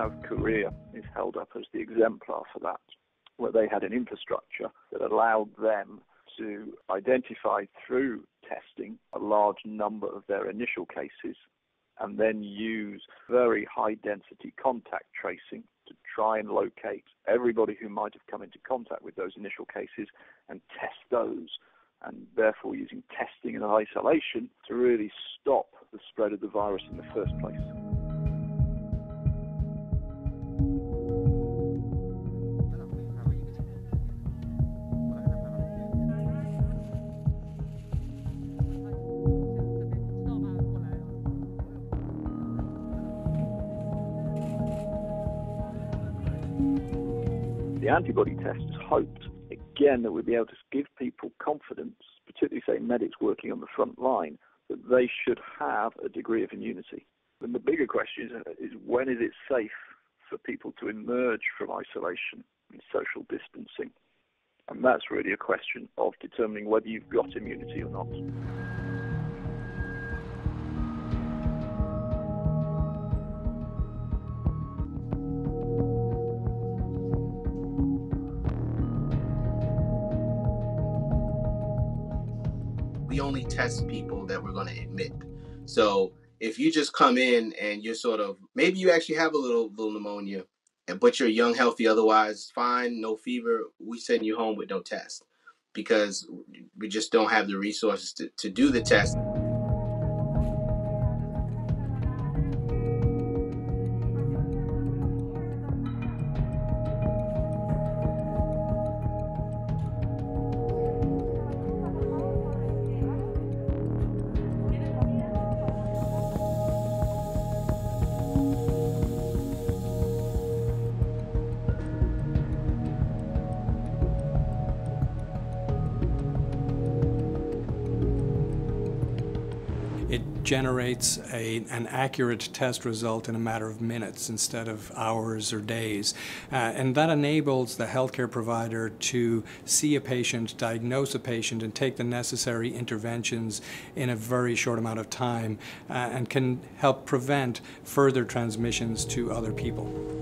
South Korea is held up as the exemplar for that, where they had an infrastructure that allowed them to identify through testing a large number of their initial cases and then use very high density contact tracing to try and locate everybody who might have come into contact with those initial cases and test those and therefore using testing and isolation to really stop the spread of the virus in the first place. Antibody test hoped again that we'd be able to give people confidence, particularly say medics working on the front line, that they should have a degree of immunity. And the bigger question is, is when is it safe for people to emerge from isolation and social distancing? And that's really a question of determining whether you've got immunity or not. We only test people that we're going to admit. So if you just come in and you're sort of maybe you actually have a little little pneumonia, but you're young, healthy, otherwise fine, no fever, we send you home with no test because we just don't have the resources to, to do the test. It generates a, an accurate test result in a matter of minutes instead of hours or days. Uh, and that enables the healthcare provider to see a patient, diagnose a patient, and take the necessary interventions in a very short amount of time uh, and can help prevent further transmissions to other people.